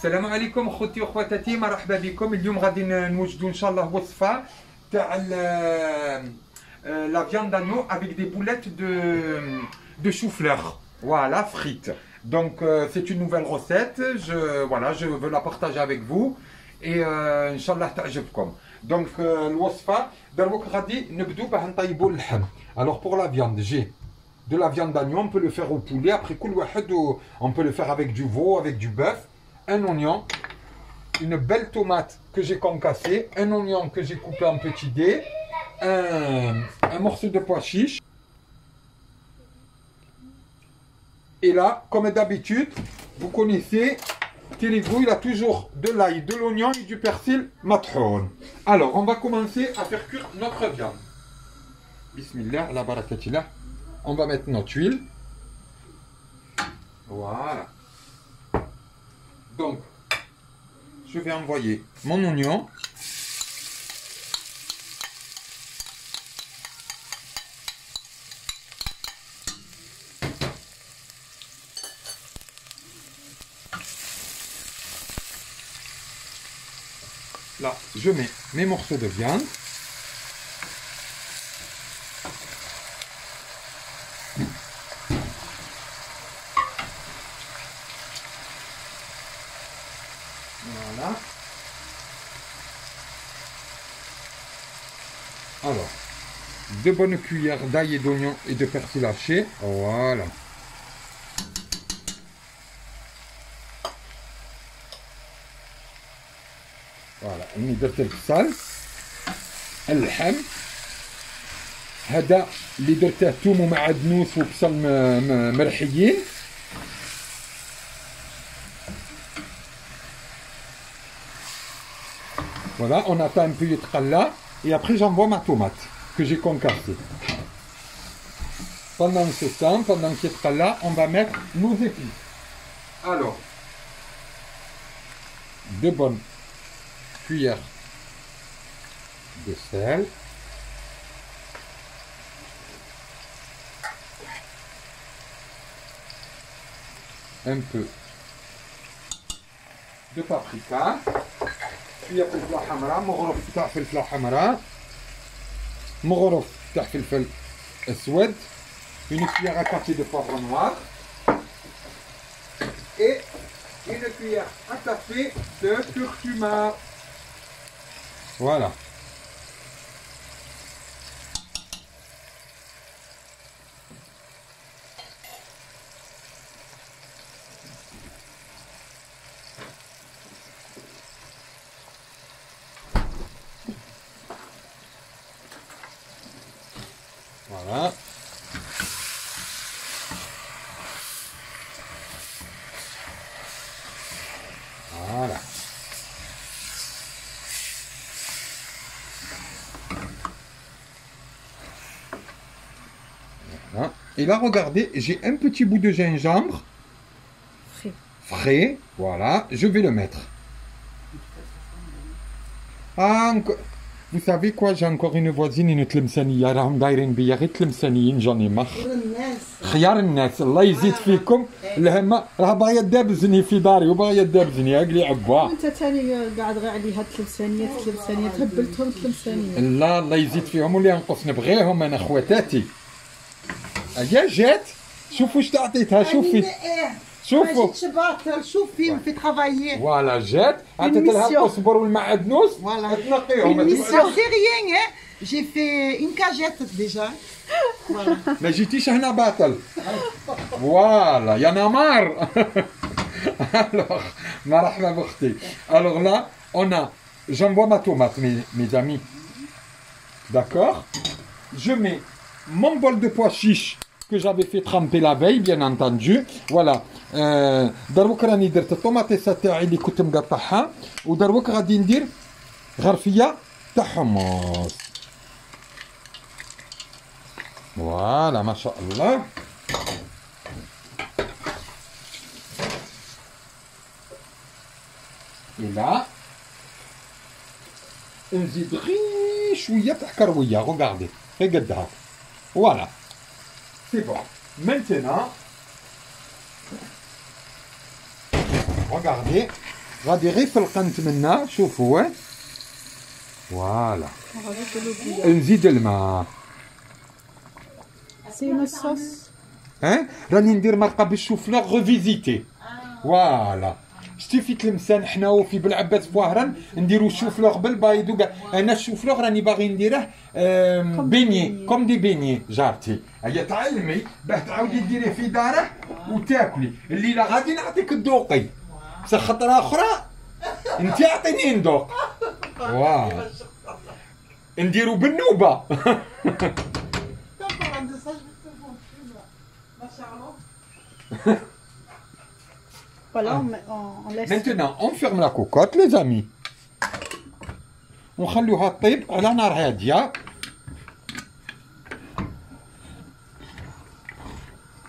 السلام عليكم خوتي وخواتاتي مرحبا بكم اليوم غادي نوجدوا ان شاء الله وصفه تاع لا فياند دانيو avec des boulettes de de chou-fleur voilà frites donc euh, c'est une nouvelle recette je voilà je veux la partager avec vous et euh, ان شاء الله تعجبكم donc euh, الوصفه دروك غادي نبدو باه نطيبوا اللحم alors pour la viande j'ai de la viande d'agneau, on peut le faire au poulet, après on peut le faire avec du veau, avec du bœuf, un oignon, une belle tomate que j'ai concassée, un oignon que j'ai coupé en petits dés, un, morceau de pois chiche. Et là, comme d'habitude, vous connaissez, Télégo, il a toujours de l'ail, de l'oignon et du persil matron. Alors, on va commencer à faire cuire notre viande. Bismillah, la barakatillah. On va mettre notre huile. Voilà. Donc, je vais envoyer mon oignon. Là, je mets mes morceaux de viande. Voilà. Alors, deux bonnes cuillères d'ail et d'oignon et de persil haché. Voilà. Voilà, ني درت البصل اللحم هذا اللي درته ثوم ومعدنوس وبصل م- م- مرحيين Voilà, on attend un peu يتقلى et après j'envoie ma tomate que j'ai concassée. Pendant ce temps, pendant qu'il يتقلى, on va mettre nos épices. Alors, deux bonnes cuillères de sel. Un peu de paprika. شويه فلفله حمراء مغرف تاع فلفله حمراء مغرف تاع فلفل اسود une cuillère à café de poivre noir et une cuillère à café de curcuma voilà Voilà. Et là, regardez, j'ai un petit bout de gingembre Frais. frais. Voilà, je vais le mettre. Ah, enco- Vous savez quoi, j'ai encore une voisine, une تلمسانية راهم دايرين بيا غير تلمسانيين جوني مخ الناس خيار الناس الله يزيد فيكم الهمة راه باغية دابزني في داري وباغية دابزني هاك لي عبوا وانت تاني قاعد غير عليها التلمسانيات التلمسانيات هبلتهم التلمسانيات لا الله يزيد فيهم واللي ينقص نبغيهم انا خواتاتي يا جات شوفوا اش تعطيتها شوفي شوفوا جيتش باطل شوف فيلم في ترافايي فوالا جات عطيت لها mission. القزبر والمعدنوس Voilà. تنقيهم Ça c'est rien, hein. J'ai fait une cagette déjà. Voilà. ما جيتيش هنا باطل فوالا يا نمار alors مرحبا بختي alors là on a j'envoie ma tomate mes, mes amis d'accord je mets mon bol de pois chiche que j'avais fait tremper la veille bien entendu voilà آه، دروك راني درت الطوماطيسه تاعي اللي كنت مقطعها ودروك غادي ندير غرفيه تاع حمص فوالا ما شاء الله إلى نزيد غير شوية تاع كروية روغاردي غير قدها فوالا سي بون مانتينا Regardez, غادي غير في القنت منا شوفوا ها فوالا On rajoute de l'eau bouillante. نزيد الماء C'est une sauce. ها راني ندير مرقه بالشوفلور ريفيزيتي فوالا شتي في تلمسان حنا وفي بلعباس بوهران نديرو الشوفلور بالبيض وكاع أنا الشوفلور راني باغي نديره بيني. كوم دي بيني جارتي. هيا تعلمي. باه تعاودي ديريه في دارة وتاكلي. الليلة غادي نعطيك الذوقي بصح خطرة أخرى أنت أعطيني ندوق. واو. نديرو بالنوبة. Voilà, Ah. on, met- on- on laisse. Maintenant, on ferme la cocotte, les amis. ونخلوها تطيب على نار هادية.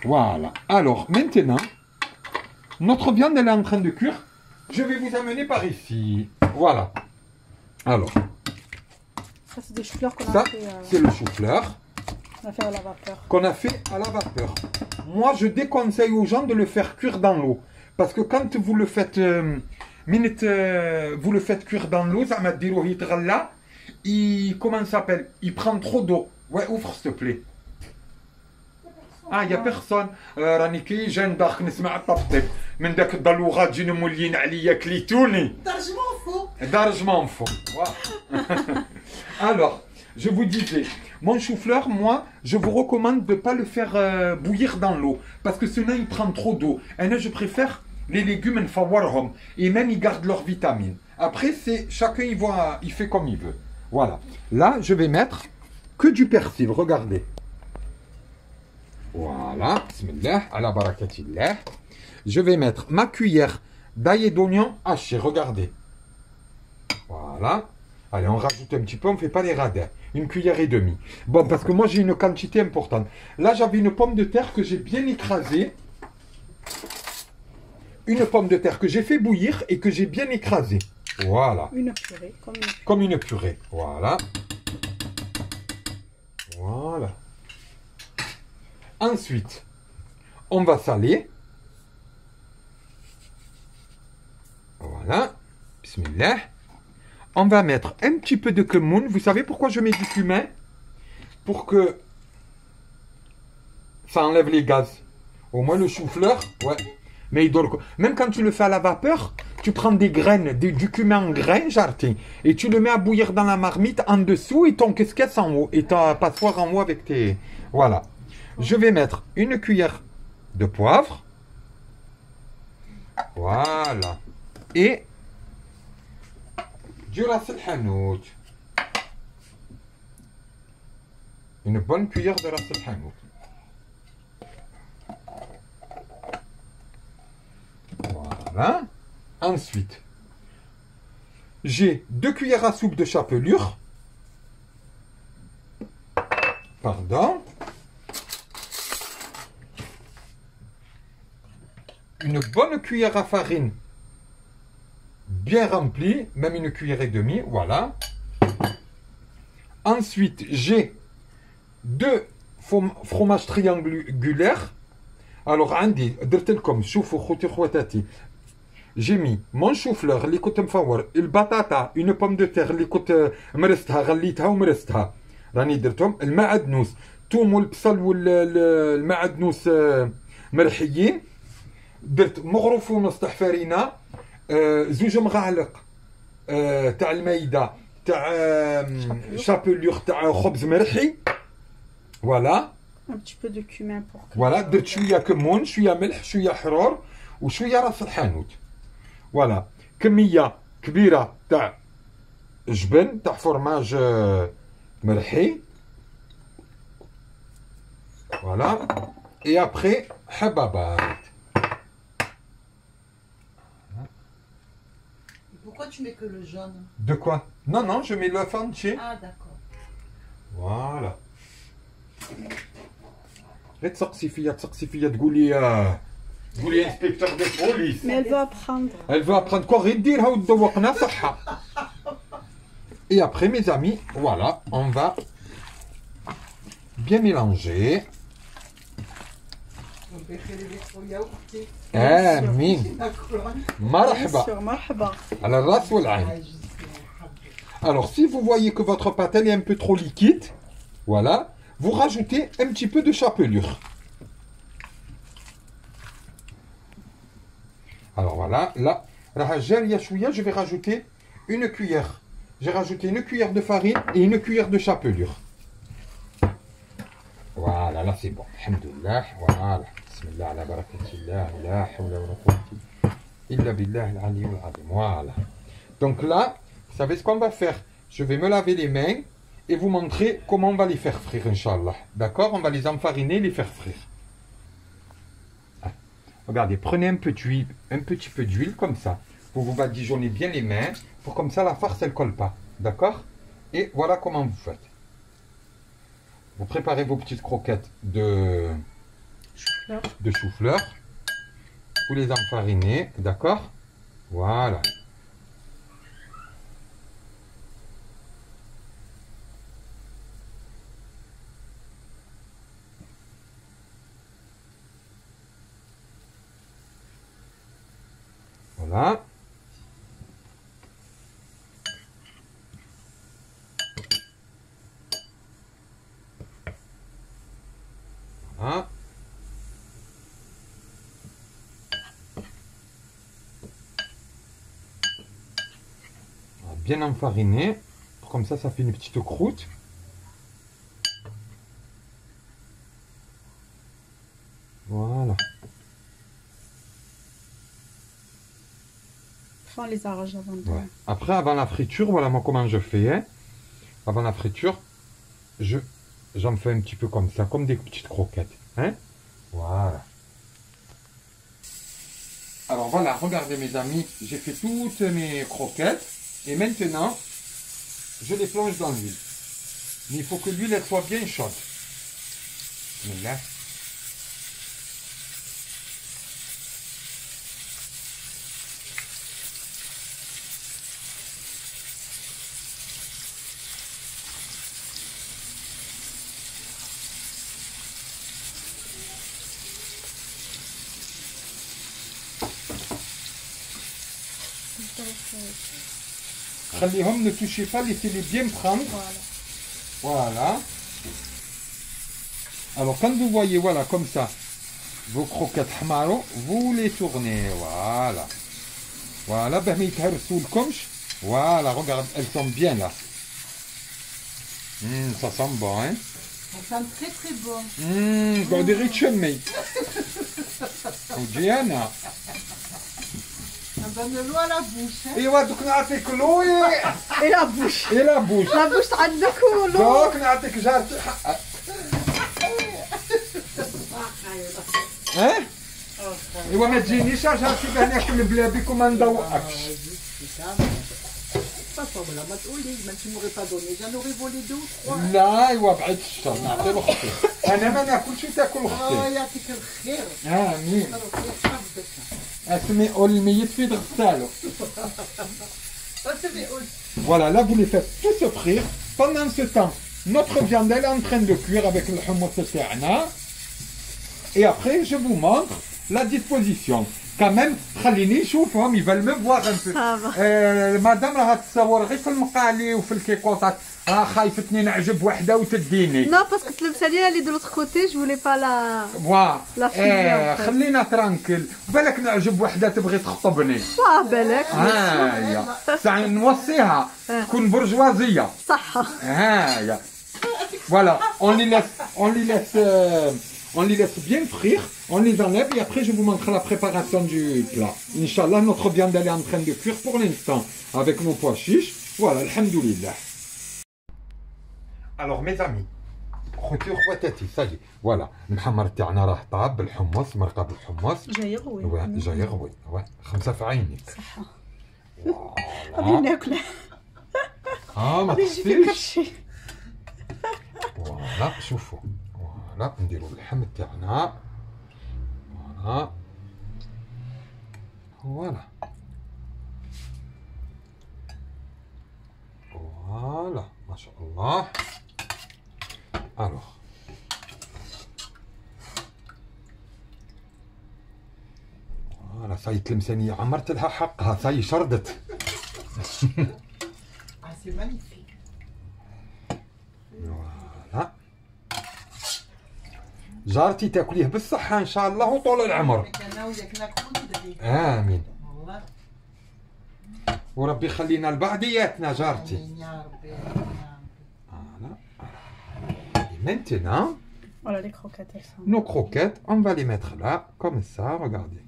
Voilà. Alors, maintenant, notre viande elle est en train de cuire. Je vais vous amener par ici. Voilà. Alors, Ça, c'est des chou-fleurs qu'on ça, a fait, euh, c'est le chou-fleur on a fait à la vapeur. qu'on a fait à la vapeur. Moi, je déconseille aux gens de le faire cuire dans l'eau. Parce que quand vous le faites, euh, minute, euh, vous le faites cuire dans l'eau, ça m'a dit là, il, comment ça s'appelle Il prend trop d'eau. Ouais, ouvre s'il te plaît. اه يا بيرسون آه، راني كي جاي ندخل نسمع الطبطب من داك الضلوغات جينا مولين عليا كليتوني D'argent faux. Darge m'en faut. Alors, je vous disais, mon chou-fleur, moi, je vous recommande de ne pas le faire euh, bouillir dans l'eau. Parce que sinon, il prend trop d'eau. Et là, je préfère les légumes en fawarhom. Et même, ils gardent leurs vitamines. Après, c'est chacun, il, voit, il fait comme il veut. Voilà. Là, je vais mettre que du persil. Regardez. Voilà. Bismillah. Barakatillah. Je vais mettre ma cuillère d'ail et d'oignon haché. Regardez. Voilà. Allez, on rajoute un petit peu, on ne fait pas les radins. Une cuillère et demie. Bon, parce que moi j'ai une quantité importante. Là, j'avais une pomme de terre que j'ai bien écrasée. Une pomme de terre que j'ai fait bouillir et que j'ai bien écrasée. Voilà. Une purée, comme une Comme une purée. Voilà. Voilà. Ensuite, on va saler. Voilà. Bismillah. On va mettre un petit peu de cumin. Vous savez pourquoi je mets du cumin? Pour que ça enlève les gaz. Au moins le chou-fleur, ouais. Mais il doit le- Même quand tu le fais à la vapeur, tu prends des graines, du cumin en grains, jartin, et tu le mets à bouillir dans la marmite en dessous et ton casquette en haut, et ta passoire en haut avec tes... Voilà. Je vais mettre une cuillère de poivre. Voilà. Et du hanout. Une bonne cuillère de el hanout. Voilà. Ensuite, j'ai deux cuillères à soupe de chapelure. Pardon. Une bonne cuillère à farine bien remplie, même une cuillère et demie, voilà. Ensuite, j'ai deux fom- fromages triangulaires. Alors, عندي درت لكم شوفوا خوتي خواتاتي j'ai mis mon chou-fleur اللي كنت مفور البطاطا une pomme de terre اللي كنت مرستها غليتها ومرستها راني درتهم المعدنوس الثوم والبصل والمعدنوس مرحيين درت مغروف ونص تاع فرينه آه، زوج مغالق تاع المايده تاع شابلور تاع خبز مرحي فوالا فوالا درت شوية كمون شوية ملح شوية حرور وشويه راس الحانوت فوالا كميه كبيره تاع جبن تاع فرماج آه، مرحي فوالا اي ابخي حبابات Pourquoi tu mets que le jaune De quoi Non, non, je mets le fanché. Ah, d'accord. Voilà. Et sorcifiat, sorcifiat de goulia. Goulia, inspecteur de police. Mais elle veut apprendre. Elle veut apprendre quoi Et après, mes amis, voilà, on va bien mélanger. Donc, يخلي لك خويا واختي امين ناكلها مرحبا Bien sûr, مرحبا. على الراس والعين عايز يا حبيبي Alors, si vous voyez que votre pâte elle est un peu trop liquide, voilà, vous rajoutez un petit peu de chapelure. Alors voilà, là, راح جارية شوية, je vais rajouter une cuillère. J'ai rajouté une cuillère de farine et une cuillère de chapelure. Voilà, là c'est bon. Alhamdulillah, voilà. Donc là, vous savez ce qu'on va faire? Je vais me laver les mains et vous montrer comment on va les faire frire, Inch'Allah. D'accord? On va les enfariner et les faire frire. Ah. Regardez, prenez un peu d'huile, un petit peu d'huile comme ça. Vous vous badigeonnez bien les mains pour comme ça la farce elle colle pas. D'accord? Et voilà comment vous faites. Vous préparez vos petites croquettes de. De chou-fleur. Vous les enfarinez, d'accord? Voilà. Voilà. Voilà. On va Bien enfariner. Comme ça, ça fait une petite croûte. Voilà. Enfin, on les avant de... Ouais. Après, avant la friture, voilà moi comment je fais. hein. Avant la friture, je j'en fais un petit peu comme ça, comme des petites croquettes. Hein voilà. Alors voilà, regardez mes amis, j'ai fait toutes mes croquettes. Et maintenant, je les plonge dans l'huile. Mais il faut que l'huile soit bien chaude. Mais là, خليهم ne touchez pas, laissez-les bien prendre. Voilà. Voilà. Alors quand vous voyez, voilà, comme ça, vos croquettes hamaro, vous les tournez, voilà. Voilà, ben mais يتهرسوا لكمش. Voilà, regarde, elles sont bien là. Hum, ça sent bon, hein. Ça sent très très bon. Hum, قعدي غير تشمي. وجيانا. Ça ايوا دوك نعطيك لوي اي لا بوش اي لا بوش لا بوش عندك ولو دوك نعطيك جارتي حقك ها ايوا ما تجينيش جارتي باه ناكل بلا بكم ما نذوقكش لا ما تقولي ما تمغي با دوني جا فولي دو لا ايوا بعيد الشر نعطي لو أختي أنا ما ناكلش تاكل أختي الله يعطيك الخير امين Voilà, là vous les faites tout se frire. Pendant ce temps, notre viande elle est en train de cuire avec le hummus تاعنا. Et après, je vous montre la disposition. Quand même, خليني نشوفهم ils veulent me voir un peu. Ça آه، راه خايفتني نعجب وحده وتديني. Elle est de l'autre côté, je voulais pas la... فوا لا في آه، اليوم. خلينا ترانكل بالك نعجب وحده تبغي تخطبني. Ah, بالك. هايا ساعة نوصيها آه. تكون برجوازيه. Ah, ya. Voilà, on les laisse, on les laisse, euh, on les laisse bien frire, on les enlève et après je vous montrerai la préparation du plat. Inch'Allah, notre viande elle est en train de cuire pour l'instant avec nos pois chiches. Voilà, alhamdoulilah. Alors mes amis, خوتي وخواتاتي سالي فوالا المحمر تاعنا راه طاب بالحمص مرقه بالحمص جاي. واه جاي غوي خمسه في عينك. فوالا. غادي ناكل. آه ما كرشي. فوالا شوفوا فوالا نديرو اللحم تاعنا فوالا فوالا فوالا ما شاء الله Alors. فوالا صاي تلمسانية عمرت لها حقها صاي شردت فوالا جارتي تاكليه بالصحة إن شاء الله وطول العمر آمين وربي يخلينا لبعضياتنا جارتي آمين يا ربي maintenant, Voilà les croquettes, elles sont. nos croquettes, on va les mettre là, comme ça, regardez.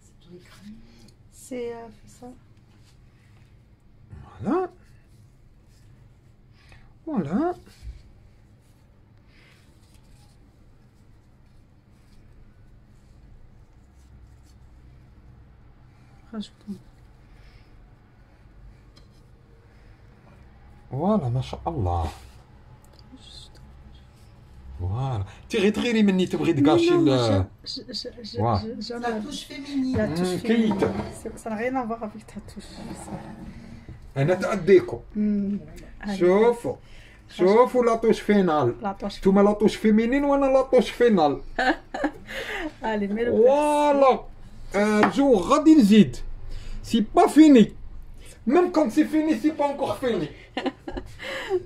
C'est tout écrit. C'est euh, ça. Voilà. Voilà. فوالا ما شاء الله فوالا تي غير تغيري مني تبغي تكاشي لا توش فيمينين كيت صرا غير أنا تعديكم شوفوا شوفوا لا توش فينال انتوما لاطوش فيمينين وأنا لا توش فينال فوالا الجو غادي نزيد C'est pas fini. Même quand c'est fini, c'est pas encore fini.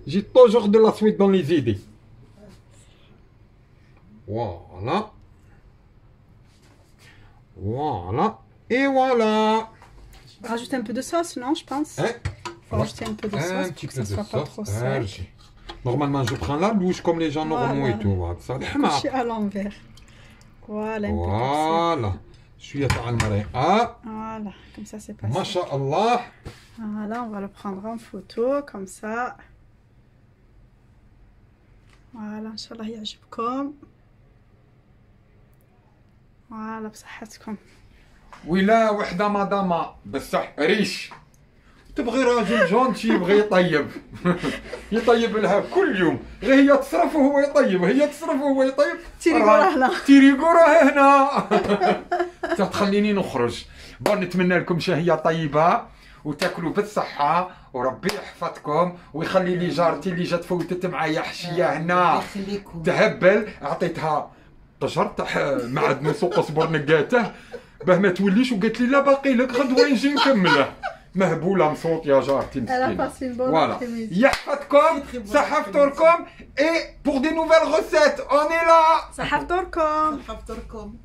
J'ai toujours de la suite dans les idées. Voilà. Voilà. Et voilà. Rajoute un peu de sauce, non, je pense? Hein? Faut voilà. rajouter un peu de sauce un pour petit que ça soit sauce. pas trop ah, sec. Normalement, je prends la louche comme les gens normaux et tout. Ça, à l'envers. Voilà. Voilà. شوية تاع المريء آه. فوالا كوم سا سي باس ما شاء الله. فوالا اون غالو بروندغ اون فوتو كوم سا فوالا ان شاء الله يعجبكم فوالا بصحتكم. ولا وحدة مدامه بصح ريش. تبغي راجل جونتي يبغي يطيب. يطيب لها كل يوم. غير هي تصرف وهو يطيب. هي تصرف وهو يطيب. تيريقو راه- راه هنا. تيريقو راه هنا. تخليني نخرج. بون نتمنى لكم شهية طيبة وتاكلوا بالصحة. وربي يحفظكم ويخلي لي جارتي اللي جات فوتت معايا حشية هنا. يخليكم. تهبل. عطيتها قشر تاع معدن سوق صبر نقاته. باه ما توليش وقالت لي لا باقي لك غدوه نجي نكمله. مهبوله مصوت يا جارتي Elle a مسكينه passé une bonne Voilà. après-midi. يحفظكم صحفتكم et pour des nouvelles recettes on est là صحفتكم. صحفتكم